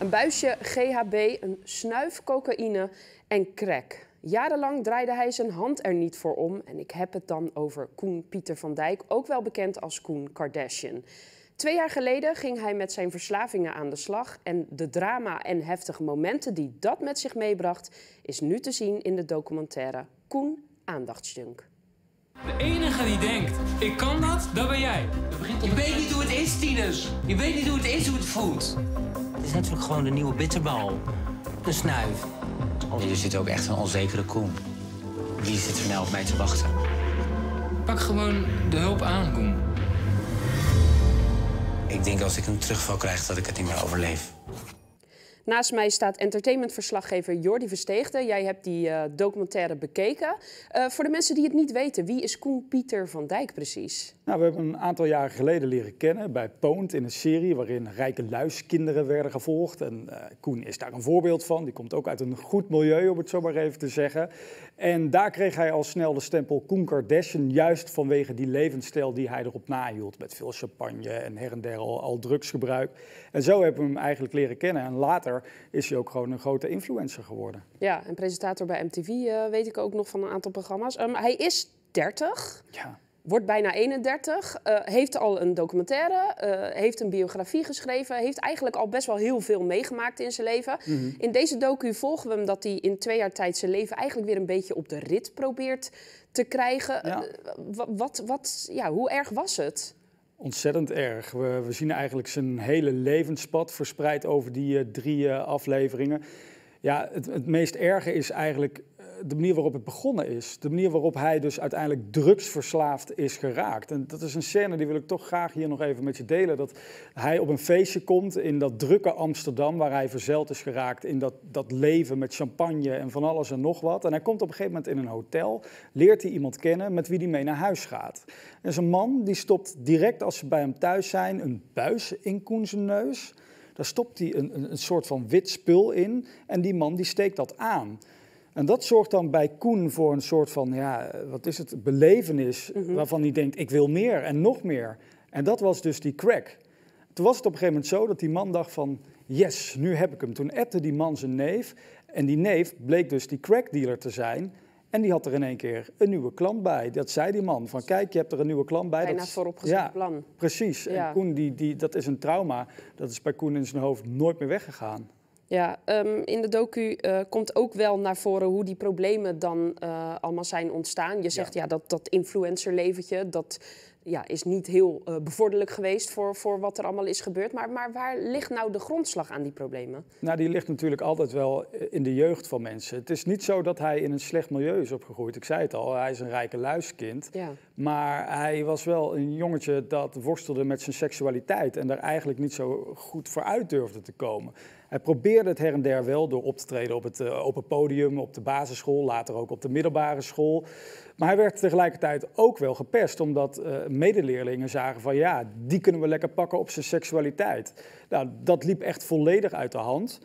Een buisje GHB, een snuif cocaïne en crack. Jarenlang draaide hij zijn hand er niet voor om. En ik heb het dan over Koen Pieter van Dijk, ook wel bekend als Koen Kardashian. Twee jaar geleden ging hij met zijn verslavingen aan de slag. En de drama en heftige momenten die dat met zich meebracht, is nu te zien in de documentaire Koen Aandachtsjunk. De enige die denkt, ik kan dat, dat ben jij. Je weet niet hoe het is, Tinus. Je weet niet hoe het is, hoe het voelt. Het is natuurlijk gewoon de nieuwe bitterbal. Een snuif. Je zit ook echt een onzekere Koen. Wie zit er nou op mij te wachten? Pak gewoon de hulp aan, Koen. Ik denk als ik een terugval krijg dat ik het niet meer overleef. Naast mij staat entertainmentverslaggever Jordi Versteegde. Jij hebt die uh, documentaire bekeken. Uh, voor de mensen die het niet weten, wie is Koen Pieter van Dijk precies? Nou, we hebben een aantal jaren geleden leren kennen bij Poont in een serie waarin rijke luiskinderen werden gevolgd. En uh, Koen is daar een voorbeeld van. Die komt ook uit een goed milieu, om het zo maar even te zeggen. En daar kreeg hij al snel de stempel Koen Kardashian, juist vanwege die levensstijl die hij erop nahield. Met veel champagne en her en der al, al drugsgebruik. En zo hebben we hem eigenlijk leren kennen. En later is hij ook gewoon een grote influencer geworden. Ja, en presentator bij MTV uh, weet ik ook nog van een aantal programma's. Um, hij is 30. Ja. Wordt bijna 31, uh, heeft al een documentaire, uh, heeft een biografie geschreven, heeft eigenlijk al best wel heel veel meegemaakt in zijn leven. Mm -hmm. In deze docu volgen we hem dat hij in twee jaar tijd zijn leven eigenlijk weer een beetje op de rit probeert te krijgen. Ja. Uh, wat, wat, ja, hoe erg was het? Ontzettend erg. We, we, zien eigenlijk zijn hele levenspad verspreid over die drie afleveringen. Ja, het, het, meest erge is eigenlijk de manier waarop het begonnen is. De manier waarop hij dus uiteindelijk drugsverslaafd is geraakt. En dat is een scène die wil ik toch graag hier nog even met je delen. Dat hij op een feestje komt in dat drukke Amsterdam, waar hij verzeild is geraakt in dat, dat leven met champagne en van alles en nog wat. En hij komt op een gegeven moment in een hotel, leert hij iemand kennen met wie hij mee naar huis gaat. Er is een man die stopt direct als ze bij hem thuis zijn een buis in Koen zijn neus. Daar stopt hij een, een, een, soort van wit spul in en die man die steekt dat aan. En dat zorgt dan bij Koen voor een soort van, ja, wat is het, belevenis mm -hmm. waarvan hij denkt, ik wil meer en nog meer. En dat was dus die crack. Toen was het op een gegeven moment zo dat die man dacht van, yes, nu heb ik hem. Toen appte die man zijn neef en die neef bleek dus die crackdealer te zijn. En die had er in één keer een nieuwe klant bij. Dat zei die man, van kijk, je hebt er een nieuwe klant bij. Bijna dat vooropgezet ja, plan. Precies. Ja. En Koen, die, die, dat is een trauma. Dat is bij Koen in zijn hoofd nooit meer weggegaan. Ja, um, in de docu uh, komt ook wel naar voren hoe die problemen dan uh, allemaal zijn ontstaan. Je zegt ja, ja dat, dat influencerleventje, dat ja, is niet heel uh, bevorderlijk geweest voor, voor wat er allemaal is gebeurd. Maar, maar waar ligt nou de grondslag aan die problemen? Nou, die ligt natuurlijk altijd wel in de jeugd van mensen. Het is niet zo dat hij in een slecht milieu is opgegroeid. Ik zei het al, hij is een rijke luiskind. Ja. Maar hij was wel een jongetje dat worstelde met zijn seksualiteit... en daar eigenlijk niet zo goed voor uit durfde te komen. Hij probeerde het her en der wel door op te treden op het uh, open podium, op de basisschool, later ook op de middelbare school. Maar hij werd tegelijkertijd ook wel gepest, omdat uh, medeleerlingen zagen van ja, die kunnen we lekker pakken op zijn seksualiteit. Nou, dat liep echt volledig uit de hand.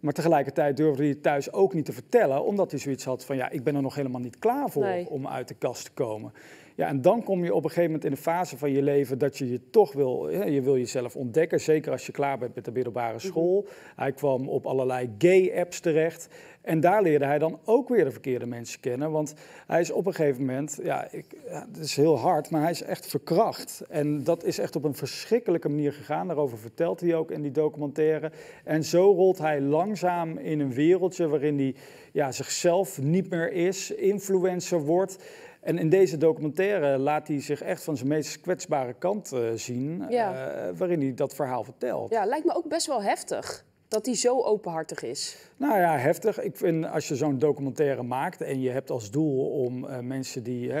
Maar tegelijkertijd durfde hij het thuis ook niet te vertellen, omdat hij zoiets had van ja, ik ben er nog helemaal niet klaar voor nee. om uit de kast te komen. Ja, en dan kom je op een gegeven moment in een fase van je leven dat je je toch wil, je wil jezelf ontdekken, zeker als je klaar bent met de middelbare school. Hij kwam op allerlei gay-apps terecht en daar leerde hij dan ook weer de verkeerde mensen kennen, want hij is op een gegeven moment, ja, ik, ja, het is heel hard, maar hij is echt verkracht. En dat is echt op een verschrikkelijke manier gegaan, daarover vertelt hij ook in die documentaire. En zo rolt hij langzaam in een wereldje waarin hij ja, zichzelf niet meer is, influencer wordt. En in deze documentaire laat hij zich echt van zijn meest kwetsbare kant uh, zien, ja. uh, waarin hij dat verhaal vertelt. Ja, lijkt me ook best wel heftig dat hij zo openhartig is. Nou ja, heftig. Ik vind als je zo'n documentaire maakt en je hebt als doel om uh, mensen die,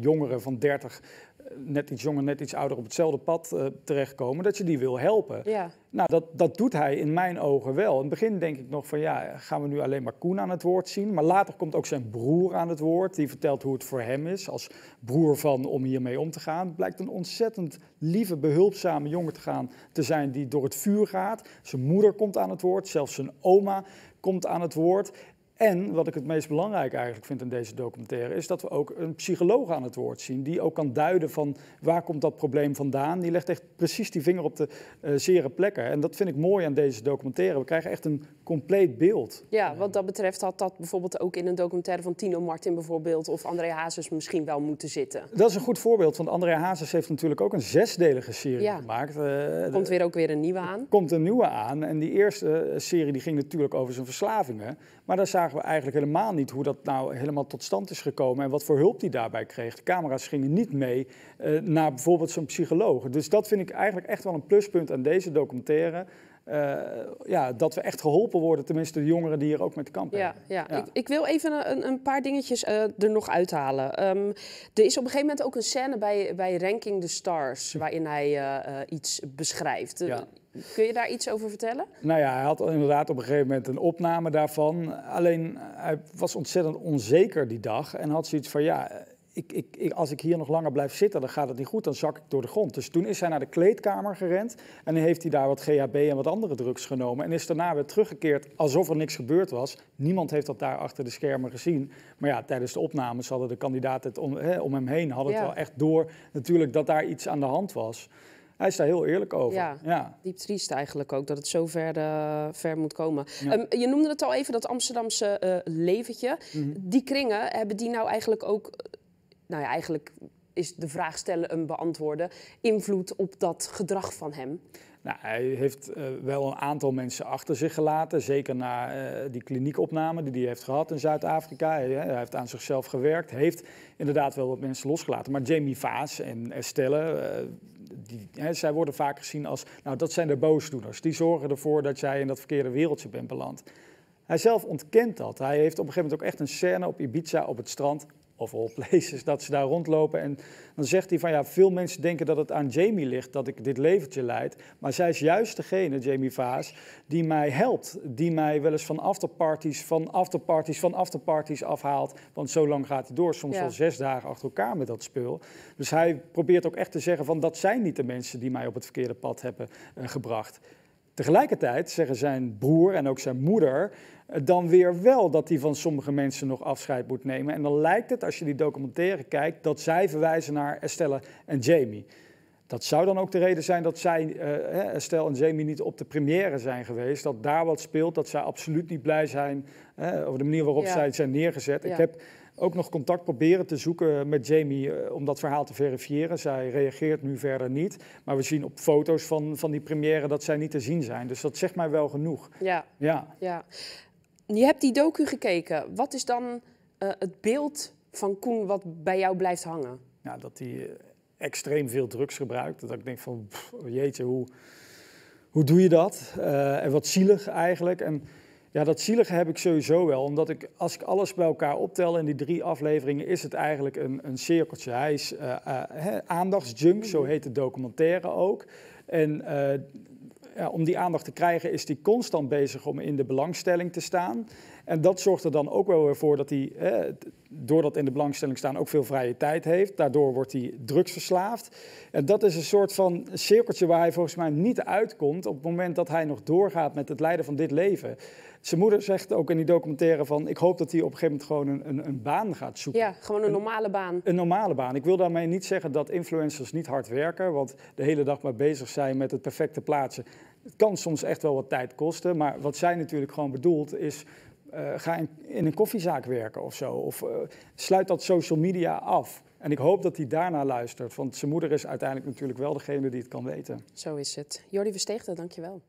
jongeren van 30, net iets jonger, net iets ouder op hetzelfde pad uh, terechtkomen, dat je die wil helpen. Ja. Nou, dat, dat doet hij in mijn ogen wel. In het begin denk ik nog van ja, gaan we nu alleen maar Koen aan het woord zien. Maar later komt ook zijn broer aan het woord. Die vertelt hoe het voor hem is als broer van om hiermee om te gaan. Het blijkt een ontzettend lieve, behulpzame jongen te, gaan, te zijn die door het vuur gaat. Zijn moeder komt aan het woord, zelfs zijn oma komt aan het woord. En wat ik het meest belangrijk eigenlijk vind in deze documentaire, is dat we ook een psycholoog aan het woord zien. Die ook kan duiden van waar komt dat probleem vandaan. Die legt echt precies die vinger op de uh, zere plekken. En dat vind ik mooi aan deze documentaire. We krijgen echt een compleet beeld. Ja, wat dat betreft had dat bijvoorbeeld ook in een documentaire van Tino Martin bijvoorbeeld of André Hazes misschien wel moeten zitten. Dat is een goed voorbeeld, want André Hazes heeft natuurlijk ook een zesdelige serie ja. gemaakt. Uh, komt weer ook weer een nieuwe aan. Komt een nieuwe aan. En die eerste serie die ging natuurlijk over zijn verslavingen. Maar daar zagen we eigenlijk helemaal niet hoe dat nou helemaal tot stand is gekomen en wat voor hulp hij daarbij kreeg. De camera's gingen niet mee uh, naar bijvoorbeeld zo'n psycholoog. Dus dat vind ik eigenlijk echt wel een pluspunt aan deze documentaire. Uh, ja, dat we echt geholpen worden, tenminste de jongeren die hier ook met kampen ja, ja. Ik, ik, wil even een, een paar dingetjes uh, er nog uithalen. Um, er is op een gegeven moment ook een scène bij, bij Ranking the Stars, waarin hij iets beschrijft. Ja. Kun je daar iets over vertellen? Nou ja, hij had inderdaad op een gegeven moment een opname daarvan. Alleen hij was ontzettend onzeker die dag en had zoiets van ja. Ik, ik, ik, als ik hier nog langer blijf zitten, dan gaat het niet goed, dan zak ik door de grond. Dus toen is hij naar de kleedkamer gerend en heeft hij daar wat GHB en wat andere drugs genomen. En is daarna weer teruggekeerd alsof er niks gebeurd was. Niemand heeft dat daar achter de schermen gezien. Maar ja, tijdens de opnames hadden de kandidaten het om hem heen, hadden het wel echt door natuurlijk dat daar iets aan de hand was. Hij is daar heel eerlijk over. Ja, ja. diep triest eigenlijk ook dat het zo ver, uh, ver moet komen. Um, je noemde het al even, dat Amsterdamse uh, leventje. Mm -hmm. Die kringen, hebben die nou eigenlijk ook... Nou ja, eigenlijk is de vraag stellen een beantwoorden. Invloed op dat gedrag van hem? Nou, hij heeft uh, wel een aantal mensen achter zich gelaten. Zeker na uh, die kliniekopname die hij heeft gehad in Zuid-Afrika. Hij, hij, heeft aan zichzelf gewerkt. Heeft inderdaad wel wat mensen losgelaten. Maar Jamie Vaas en Estelle, uh, die, zij worden vaak gezien als... Nou, dat zijn de boosdoeners. Die zorgen ervoor dat jij in dat verkeerde wereldje bent beland. Hij zelf ontkent dat. Hij heeft op een gegeven moment ook echt een scène op Ibiza op het strand of all places, dat ze daar rondlopen. En dan zegt hij van ja, veel mensen denken dat het aan Jamie ligt dat ik dit leventje leid. Maar zij is juist degene, Jamie Vaas, die mij helpt. Die mij wel eens van afterparties, van afterparties, van afterparties afhaalt. Want zo lang gaat hij door, soms ja. wel zes dagen achter elkaar met dat spul. Dus hij probeert ook echt te zeggen van dat zijn niet de mensen die mij op het verkeerde pad hebben uh, gebracht. Tegelijkertijd zeggen zijn broer en ook zijn moeder dan weer wel dat hij van sommige mensen nog afscheid moet nemen. En dan lijkt het, als je die documentaire kijkt, dat zij verwijzen naar Estelle en Jamie. Dat zou dan ook de reden zijn dat zij, uh, en Jamie, niet op de première zijn geweest. Dat daar wat speelt, dat zij absoluut niet blij zijn uh, over de manier waarop ja. zij zijn neergezet. Ja. Ik heb ook nog contact proberen te zoeken met Jamie uh, om dat verhaal te verifiëren. Zij reageert nu verder niet. Maar we zien op foto's van, van die première dat zij niet te zien zijn. Dus dat zegt mij wel genoeg. Ja. ja. ja. Je hebt die docu gekeken. Wat is dan uh, het beeld van Koen wat bij jou blijft hangen? Ja, dat hij extreem veel drugs gebruikt. Dat ik denk van, jeetje, hoe, hoe doe je dat? Uh, en wat zielig eigenlijk. En ja, dat zielige heb ik sowieso wel. Omdat ik, als ik alles bij elkaar optel in die drie afleveringen, is het eigenlijk een, een cirkeltje. Hij is uh, uh, aandachtsjunk, zo heet de documentaire ook. En ja, om die aandacht te krijgen is hij constant bezig om in de belangstelling te staan. En dat zorgt er dan ook wel weer voor dat hij, eh, doordat in de belangstelling staan, ook veel vrije tijd heeft. Daardoor wordt hij drugsverslaafd. En dat is een soort van cirkeltje waar hij volgens mij niet uitkomt op het moment dat hij nog doorgaat met het leiden van dit leven. Zijn moeder zegt ook in die documentaire van, ik hoop dat hij op een gegeven moment gewoon een, een, een baan gaat zoeken. Ja, gewoon een normale baan. Een, een, normale baan. Ik wil daarmee niet zeggen dat influencers niet hard werken, want de hele dag maar bezig zijn met het perfecte plaatsen. Het kan soms echt wel wat tijd kosten, maar wat zij natuurlijk gewoon bedoelt is uh, ga in, in, een koffiezaak werken of zo. Of uh, sluit dat social media af. En ik hoop dat hij daarna luistert, want zijn moeder is uiteindelijk natuurlijk wel degene die het kan weten. Zo is het. Jordi Versteegde, dankjewel.